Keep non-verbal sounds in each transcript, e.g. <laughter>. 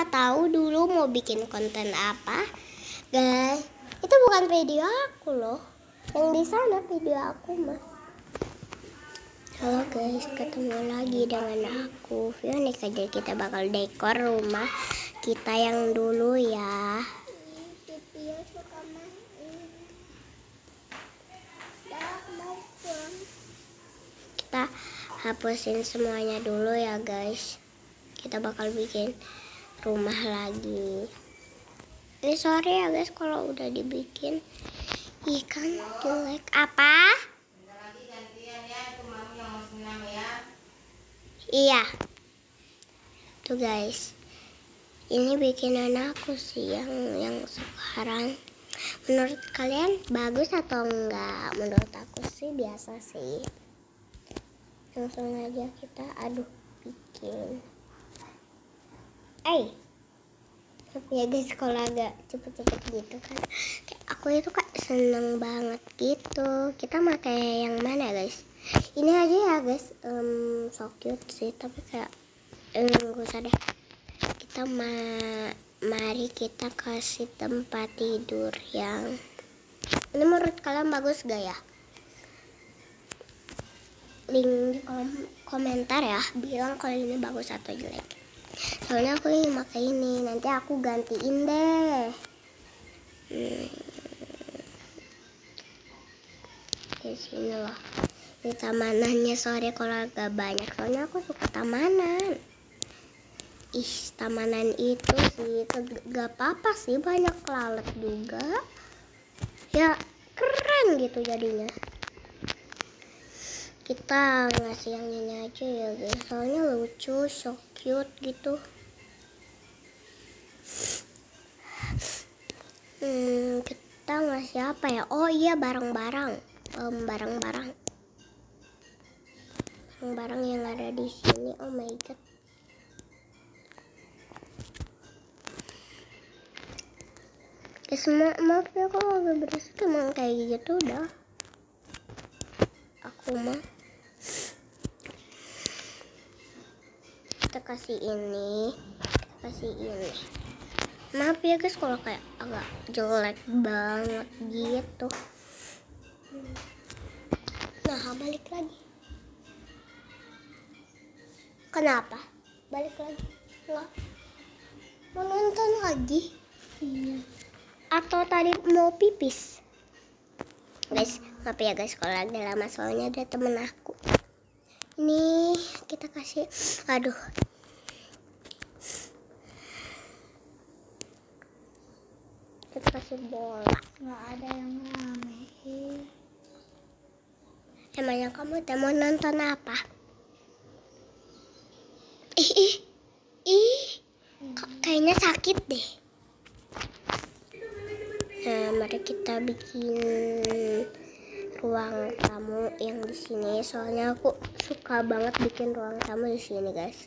nggak tahu dulu mau bikin konten apa. Guys itu bukan video aku loh. Yang di sana video aku mah Halo guys, ketemu lagi dengan aku. Phoenix aja kita bakal dekor rumah kita yang dulu ya. Kita hapusin semuanya dulu ya guys. Kita bakal bikin rumah lagi Ini sorry ya guys kalau udah dibikin Ikan jelek Apa? Iya. Tuh guys. Ini bikinan aku sih yang yang sekarang. Menurut kalian bagus atau enggak? Menurut aku sih biasa sih. Langsung aja kita aduh bikin. Eh. Tapi ya guys kalau agak cepet-cepet gitu kan. Kayak aku itu kak seneng banget gitu. Kita pakai yang mana guys? ini aja ya guys um, so cute sih tapi kayak um, gak usah deh kita ma mari kita kasih tempat tidur yang ini menurut kalian bagus gak ya link di kolom komentar ya bilang kalau ini bagus atau jelek soalnya aku ingin pakai ini. Nanti aku gantiin deh. Hmm. di sini loh. Di tamanannya sore kalau agak banyak. Soalnya aku suka tamanan. Ih tamanan itu sih gak apa-apa sih. Banyak lalat juga. Ya keren gitu jadinya kita ngasih yang ini aja ya guys. Soalnya lucu so cute gitu. Hmm, kita ngasih apa ya? Oh iya barang-barang. Um, barang-barang. Barang yang ada di sini. Oh my god. Ya semua maaf ya kalau agak berisik. Emang kayak gitu udah. Aku mah kasih ini kasih ini maaf ya guys kalau kayak agak jelek banget gitu nah balik lagi Kenapa? Balik lagi. Enggak. Mau nonton lagi? Iya. Atau tadi mau pipis? Guys, maaf ya guys kalau lagi lama soalnya ada temen aku. Ini kita kasih, aduh. Kasih bola. Nggak ada yang rame. Emangnya kamu mau nonton apa? ih ih ih. Kok kayaknya sakit deh. Nah mari kita bikin ruang tamu yang di sini. Soalnya aku suka banget bikin ruang tamu di sini guys.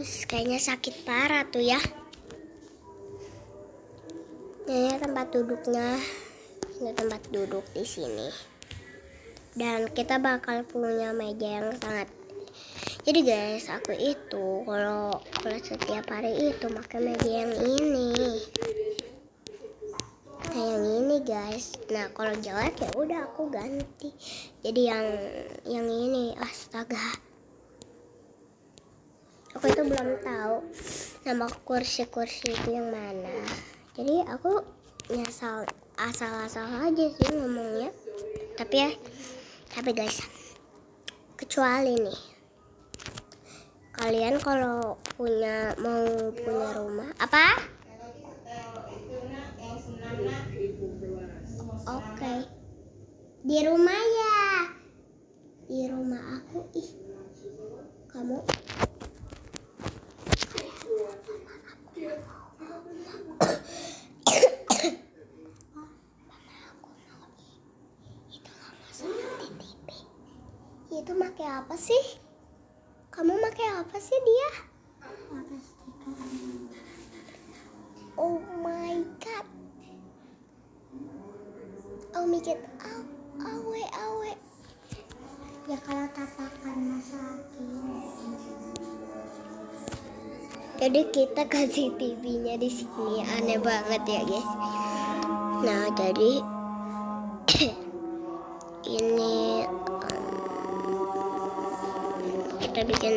Is, kayaknya sakit parah tuh ya ini tempat duduknya. Ini tempat duduk di sini. Dan kita bakal punya meja yang sangat jadi guys aku itu kalau kalau setiap hari itu pakai meja yang ini. Kayak yang ini guys. Nah kalau jelek ya udah aku ganti. Jadi yang yang ini astaga. Aku itu belum tahu nama kursi-kursi itu yang mana jadi aku nyasal asal-asal aja sih ngomongnya. Tapi ya tapi guys kecuali nih kalian kalau punya mau punya rumah apa? Oke di rumah ya. Di rumah aku ih kamu itu pakai apa sih? Kamu pakai apa sih dia? Oh my god. Oh my god. Aw, awe awe. Ya kalau tatakan masakin. jadi kita kasih TV-nya di sini aneh banget ya guys nah jadi <coughs> ini kita bikin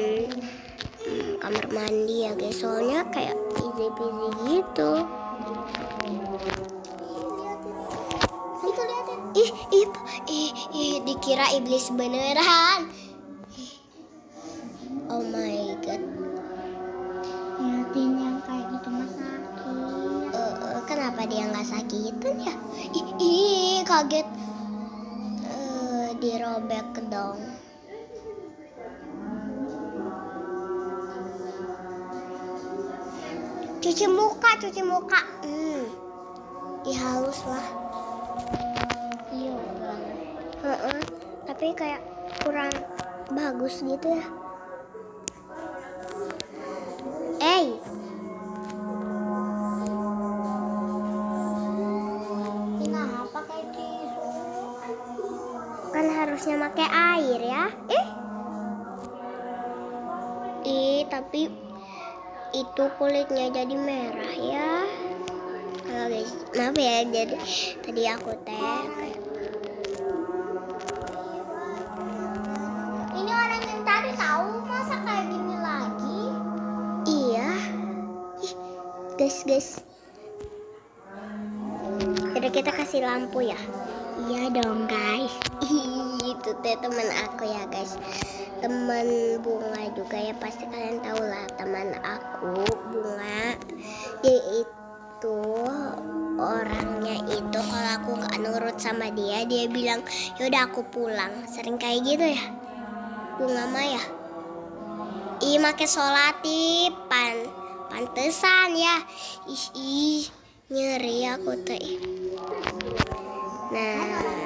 um, kamar mandi ya guys. Soalnya kayak easy peasy gitu. Ih ih ih, ih dikira iblis beneran. Oh my god. Liatin yang kayak gitu mah sakit. Eh, kenapa dia nggak sakitan ya? Ih, ih kaget. Eh, dirobek dong cuci muka cuci muka. Hmm. Ih, halus lah Iya bang. Heeh, tapi kayak kurang bagus gitu ya. Eh, Kenapa kayak tisu? kan harusnya pakai air ya. Eh ih tapi itu kulitnya jadi merah ya. Halo guys. Maaf ya jadi tadi aku teh kayak- Ini orang yang tadi tahu masa kayak gini lagi? iya. Ih guys guys. Jadi kita kasih lampu ya. Iya dong guys itu teh teman aku ya guys. Teman bunga juga ya pasti kalian tahu lah teman aku bunga. Dia itu orangnya itu kalau aku nggak nurut sama dia dia bilang yaudah aku pulang. Sering kayak gitu ya bunga Maya ih make solati pan pantesan ya. Ih ih nyeri aku tuh nah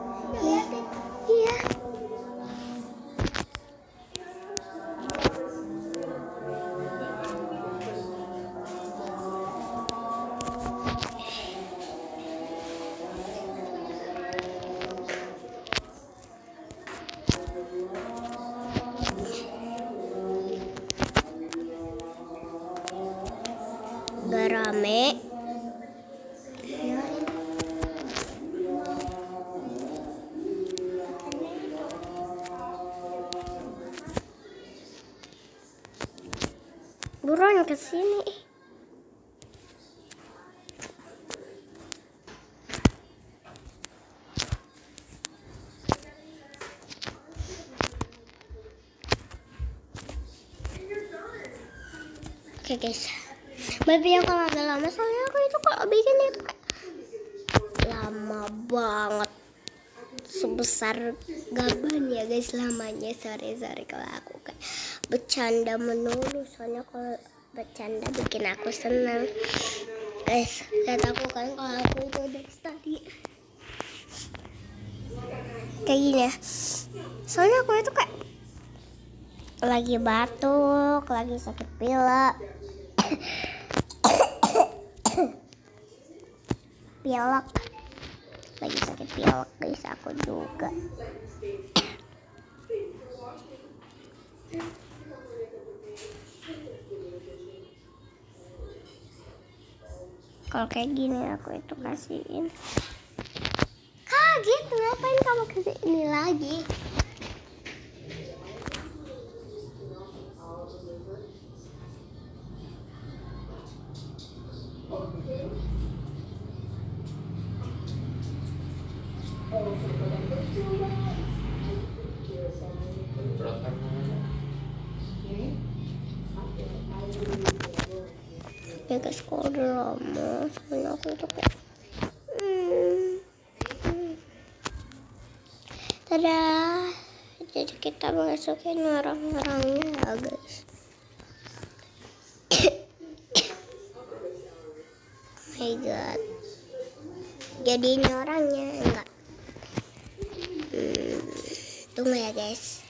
Buruan ke sini. Oke guys. Maaf ya kalau agak lama soalnya aku itu kalau bikin itu kayak lama banget sebesar gaban ya guys lamanya sorry kalau aku bercanda melulu. Soalnya kalau bercanda bikin aku senang. Guys lihat aku kan kalau aku itu dari tadi kayak gini ya. Soalnya aku itu kayak lagi batuk lagi sakit pilek pilek. Lagi sakit pilek guys aku juga kalau kayak gini aku itu kasihin. Kaget ngapain kamu kasih ini lagi ya guys kalau udah lama soalnya aku itu kayak hmm, hmm. Dadah. jadi kita masukin orang-orangnya ya guys <coughs> oh my god jadi ini orangnya enggak hmm, tunggu ya guys